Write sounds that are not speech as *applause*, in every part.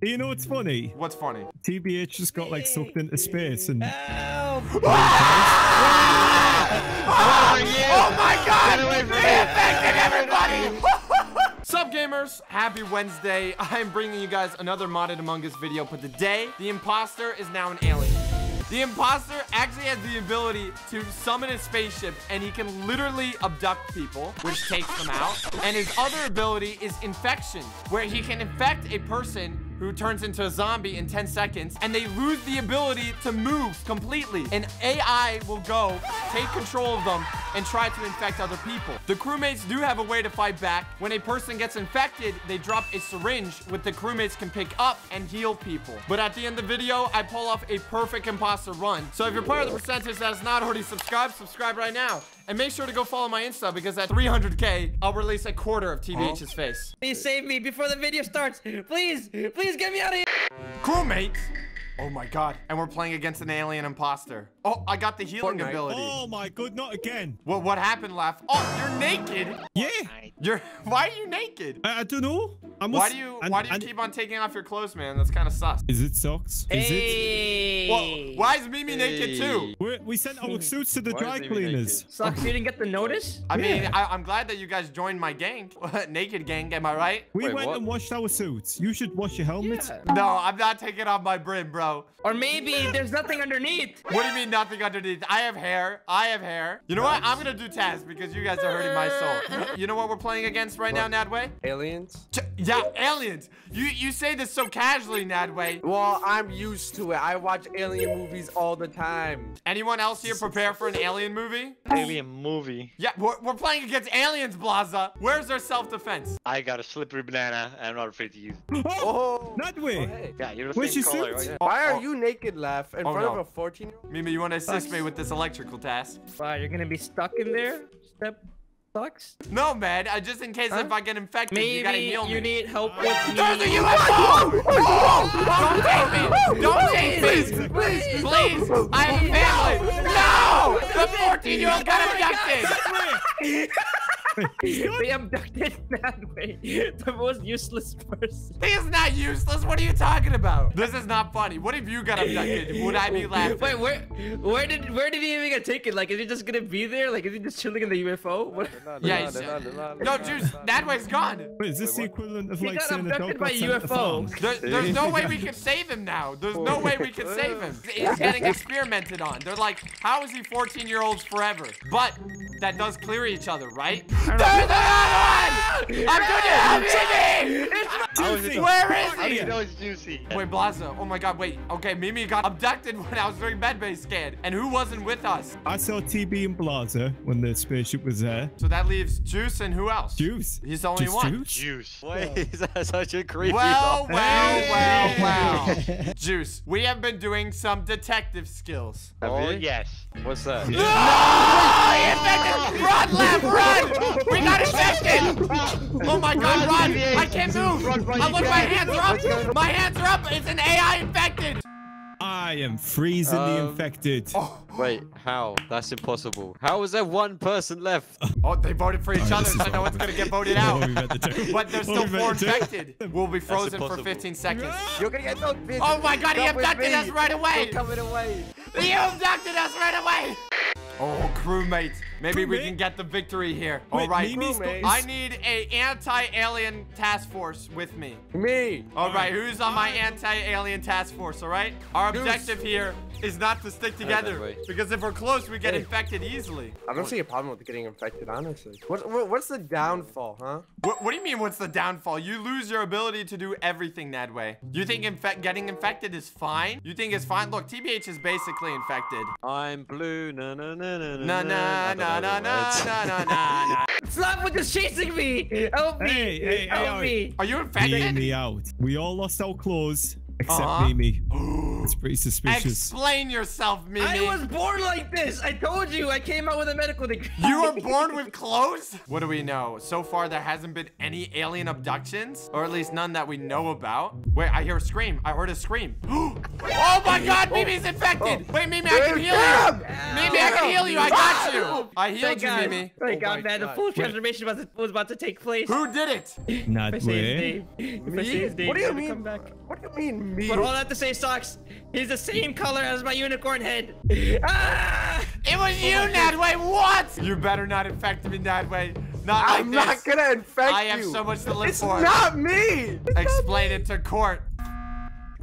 You know what's funny? What's funny? TBH just got like sucked into space and Help! Oh my god! They infected everybody! Sup gamers, happy Wednesday. I'm bringing you guys another modded Among Us video, but today, the imposter is now an alien. The imposter actually has the ability to summon a spaceship and he can literally abduct people, which takes them out. And his other ability is infection, where he can infect a person who turns into a zombie in 10 seconds and they lose the ability to move completely. And AI will go take control of them and try to infect other people. The crewmates do have a way to fight back. When a person gets infected, they drop a syringe which the crewmates can pick up and heal people. But at the end of the video, I pull off a perfect imposter run. So if you're part of the percentage that is not already subscribed, subscribe right now. And make sure to go follow my Insta because at 300k, I'll release a quarter of TBH's face. Please save me before the video starts. Please, please get me out of here. Crewmates? Oh my god. And we're playing against an alien imposter. Oh, I got the healing Fortnite. ability. oh my god, not again. What what happened, Laugh? Oh, you're naked. Yeah, You're *laughs* why are you naked? I, I don't know. I must, Why do you and- why do you and- keep on taking off your clothes, man? That's kind of sus. Is it socks? Is it? Well, why is Mimi naked too? We're, we sent our *laughs* suits to the dry cleaners. Sucks you didn't get the notice. I mean, Yeah. I, I'm glad that you guys joined my gang, *laughs* naked gang. Am I right? We Wait, went what? and washed our suits. You should wash your helmets. Yeah. No, I'm not taking off my brim, bro. Or maybe there's nothing underneath. What do you mean nothing underneath? I have hair. I have hair. You know what? I'm gonna do tasks because you guys are hurting my soul. You know what we're playing against right now, Nadway? Aliens? Ch- Yeah, aliens. You you say this so casually, Nadway. Well, I'm used to it. I watch alien movies all the time. Anyone else here prepare for an alien movie? Alien movie. Yeah, we're, we're playing against aliens, Blaza. Where's their self-defense? I got a slippery banana. I'm not afraid to use. it. Oh, Oh, that oh, way. hey. Yeah, you're the Where's same your color. suit? right? Why Oh, are you naked, Laugh, in Oh, front no. of a 14 year old? Mimi, you want to assist me with this electrical task? Wow, you're gonna be stuck in there. Step sucks. No, man. I just in case Huh? if I get infected, you gotta Maybe heal you me. need help with me. There's a me. UFO! Don't take me! Don't take me! Please, Please! please! I have a family! No! The 14-year-old got abducted! They abducted that way. The most useless person. He is not useless. What are you talking about? This is not funny. What if you got abducted? Would I be laughing? Wait, where, where did, where did he even get taken? Like, is he just gonna be there? Like, is he just chilling in the UFO? What? Yeah, he's- No, Juice, that way's gone. Wait, is this the equivalent of He like got saying a dog abducted by sent to the farm? UFO. There, *laughs* there's no way we can save him now. There's no way we can save him. He's getting experimented on. They're like, how is he 14 year olds forever? But that does clear each other, right? There's another one! I'm doing it! How is it? Jimmy! Where is How do you he? know it's juicy? Wait, Blaza. Oh my god, wait. Okay, Mimi got abducted when I was doing bed-based scan. And who wasn't with us? I saw TB and Blaza when the spaceship was there. So that leaves Juice and who else? Juice. He's the only Just one. Juice? Juice. Wait, is that such a creepy? Well, dog? well, well, well. *laughs* Juice, we have been doing some detective skills. Oh you? yes. What's that? No! He! Run, left, run! We got infected! *laughs* Oh my god, run! I can't move! Run, run, Oh, you look, my hands are up! My hands are up! It's an AI infected! I am freezing the Um, infected. Oh, Wait, how? That's impossible. How is there one person left? oh they voted for each Alright, other, this so no one's *laughs* gonna get voted out. we meant to do. But there's What still we four meant to do. infected. We'll be frozen for impossible. 15 seconds. You're gonna get no bitch. Oh my god, he abducted us right away! You're coming away. He abducted us right away! Oh, crewmates. Maybe we can get the victory here. Wait, All right. Mimi's Crewmate. I need a anti-alien task force with me. Me. All right, who's on my anti-alien task force, all right? Our objective here is not to stick together because if we're close, we get Hey. infected easily. I don't see a problem with getting infected, honestly. What, what, what's the downfall, huh? What, what do you mean, what's the downfall? You lose your ability to do everything that way. You think infe getting infected is fine? You think it's fine? Look, TBH is basically infected. I'm blue. Na na na na Na na na na na na na na. Slap was just chasing me. Help me. Hey, hey, hey, Help hey. me. Are you Hear infected? me out. We all lost our clothes. Except Uh-huh. Mimi. *gasps* It's pretty suspicious. Explain yourself, Mimi. I was born like this. I told you. I came out with a medical degree. You were *laughs* born with clothes? What do we know? So far, there hasn't been any alien abductions, or at least none that we know about. Wait, I hear a scream. I heard a scream. *gasps* oh my God, oh. Mimi's infected. Oh. Wait, Mimi, I can heal you. Mimi, I can heal you. I got you. Ah. I healed Thank you, God. Mimi. Thank Oh God, my man. The full transformation was, was about to take place. Who did it? Not If I say his way. name. If I Me? say his name, What do you mean? What do you mean me? But all I have to say, Socks, he's the same color as my unicorn head. *laughs* Ah! It was you, Nadway. What? You better not infect me, Nadway. Not like I'm this. not gonna infect I have you. so much to live It's for. not me. Explain it to court.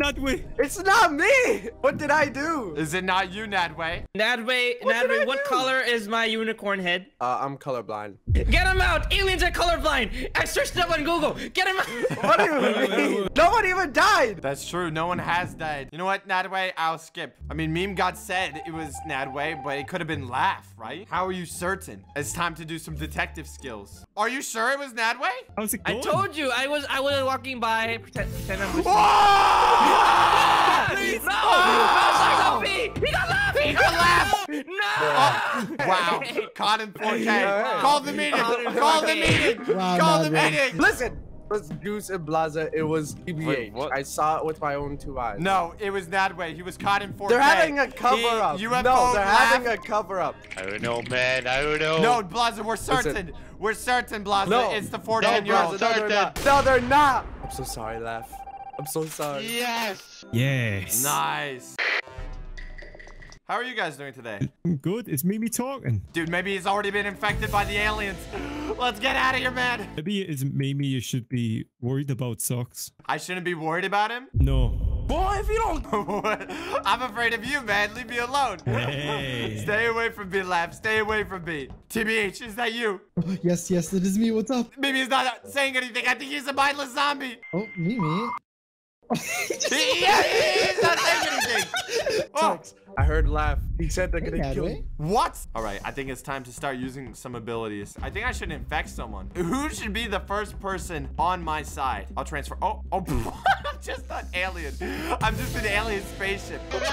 Not way. It's not me. What did I do? Is it not you, Nadway? Nadway, What Nadway, what do? color is my unicorn head? Uh, I'm colorblind. Get him out! Aliens are colorblind! I searched it up on Google. Get him out! *laughs* What do you *laughs* mean? No one even died. That's true. No one has died. You know what, Nadway? I'll skip. I mean, Meme got said it was Nadway, but it could have been Laugh, right? How are you certain? It's time to do some detective skills. Are you sure it was Nadway? How's it I told you, I was I was walking by. Pretend, pretend I'm listening. *laughs* Whoa! No! Oh, no, He got laugh! He got laugh! No! Oh, wow. Caught in 4K. Yeah. Call the meeting. Call the meeting. Wow, Call the Nadway. meeting. Listen, it was Juice and Blaza. It was TBH. Wait, what? I saw it with my own two eyes. No, it was Nadway. He was caught in 4K. They're having a cover He- up. UFO no, they're laugh. having a cover up. I don't know, man. I don't know. No, Blaza, we're certain. We're certain, Blaza. No. It's the 410 No, Blaza. No, they're not. No, they're not. I'm so sorry, Laugh. I'm so sorry. Yes. Yes. Nice. How are you guys doing today? I'm good. Is Mimi talking? Dude, maybe he's already been infected by the aliens. Let's get out of here, man. Maybe it isn't Mimi you should be worried about socks. I shouldn't be worried about him. No. Boy, if you don't. I'm afraid of you, man. Leave me alone. Hey. *laughs* Stay away from me, Lab. Stay away from me. TBH, is that you? Yes, yes, it is me. What's up? Maybe he's not saying anything. I think he's a mindless zombie. Oh, Mimi. He, *laughs* *laughs* yeah, he's not saying anything. *laughs* Oh, I heard Laugh. He said they're gonna kill me. what? All right, I think it's time to start using some abilities. I think I should infect someone. Who should be the first person on my side? I'll transfer. Oh, oh, I'm just an alien. I'm just an alien spaceship. *laughs* I'm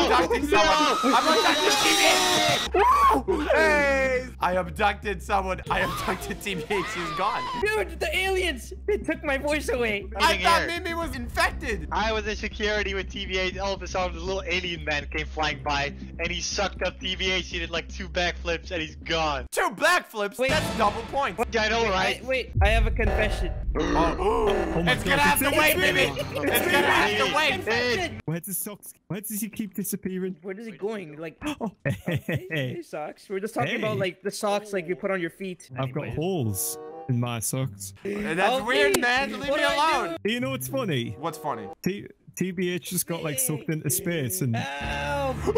abducting someone. I'm abducting TBH. Hey! I abducted someone. I abducted TBH. He's gone. Dude, the aliens! They took my voice away. I thought here. Mimi was infected. I was in security with TVA. All of a sudden, this little alien man came flying by, and he sucked up TVA. He did like two backflips, and he's gone. Two backflips. Wait. That's double points. Yeah, I know, I, right? wait, I have a confession. *gasps* Oh. *gasps* oh, my it's God, gonna have to wait, baby. Mimi. It's gonna have to wait. Infected! Where does socks? Where does he keep disappearing? Where is he going? Like, *gasps* Oh, *laughs* hey, hey. *laughs* socks. We're just talking about like the socks like you put on your feet. I've got holes in my socks. That's Oh, weird, man. Leave What me do alone. You know what's funny? What's funny? T- TBH just got like sucked into space and Help! *laughs*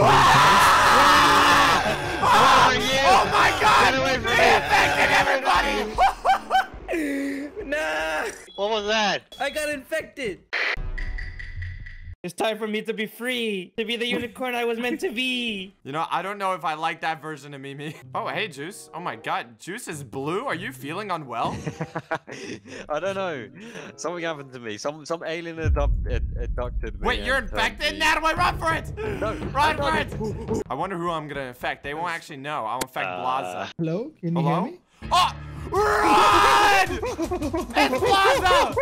Oh, yeah. Oh my God! It's time for me to be free, to be the unicorn I was meant to be. *laughs* You know, I don't know if I like that version of Mimi. Oh, hey, Juice. Oh my God, Juice is blue. Are you feeling unwell? *laughs* I don't know. Something happened to me. Some some alien adopt, ad, abducted me. Wait, you're infected? me- Natalie, run for it! No, *laughs* Run I'm for it! I wonder who I'm gonna infect. They won't actually know. I'll infect Uh, Blaza. Hello? Can you Hello? hear me? Oh! Run! It's Blaza!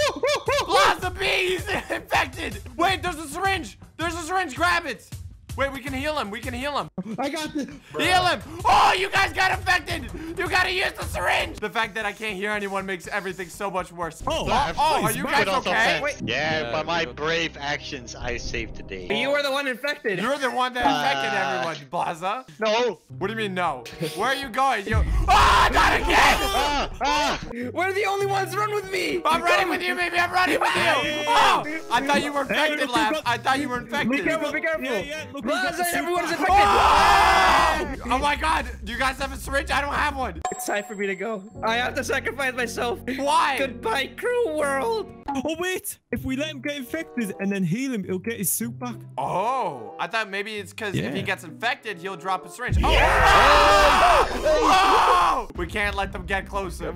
Blaza B! He's infected! Wait, there's a syringe! There's a syringe! Grab it! Wait, we can heal him. We can heal him. I got this. Heal him! Oh, you guys got infected! You gotta use the syringe! The fact that I can't hear anyone makes everything so much worse. Oh, oh, oh, are you nice. guys But okay? offense. Yeah, Yeah, by my good. brave actions, I saved the day. You were the one infected. You're the one that infected Uh, everyone, Blaza. No! What do you mean no? Where are you going? You Ah, not *laughs* again! Ah! Ah! We're the only ones. Run with me. I'm running with you, baby. I'm running with you. *laughs* Oh, I thought you were infected, look, Lab. I thought you were infected. Be careful. Be careful. Yeah, yeah, look, we got Blaza, the suit everyone's back. infected. Oh! oh my God! Do you guys have a syringe? I don't have one. It's time for me to go. I have to sacrifice myself. Why? Goodbye, crew world. Oh wait! If we let him get infected and then heal him, he'll get his suit back. Oh, I thought maybe it's because if he gets infected, he'll drop a syringe. Oh! Oh! We can't let them get closer.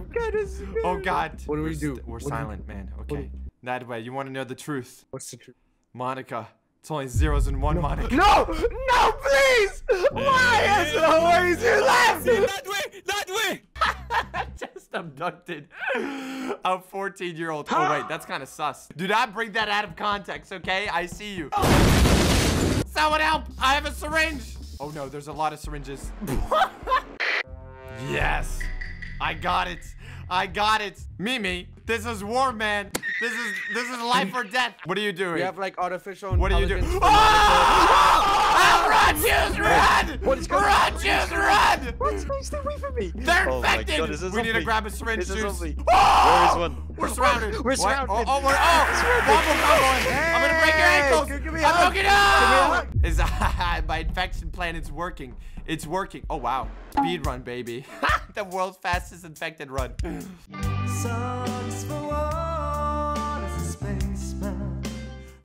Oh God. What do we We're do? we're What do silent, man. Okay. That way. You want to know the truth. What's the truth? Monica. It's only zeros and one, Monica. No! No, please! Why is it always you left? That way! That way! just abducted a 14 year old. Oh, wait, that's kind of sus. Do not bring that out of context, okay? I see you. Oh. Someone help! I have a syringe! Oh no, there's a lot of syringes. *laughs* yes! I got it! I got it! Mimi, this is war, man! This is this is life or death! What are you doing? We have like artificial what are you doing? intelligence Oh! for oh! Run, choose, run! What is going Run, choose, run! What? Stay away from me. They're Oh infected! God, is this we need to zombie? grab a syringe Is this juice. zombie? Oh! Where is one? We're surrounded. We're What? Oh, surrounded. Oh, oh, we're oh, Bubble combo. I'm gonna break your ankles. give- give me a I'm hug. broken out. Is *laughs* my infection plan is working? It's working. Oh wow, speed run, baby. *laughs* the world's fastest infected run. Songs for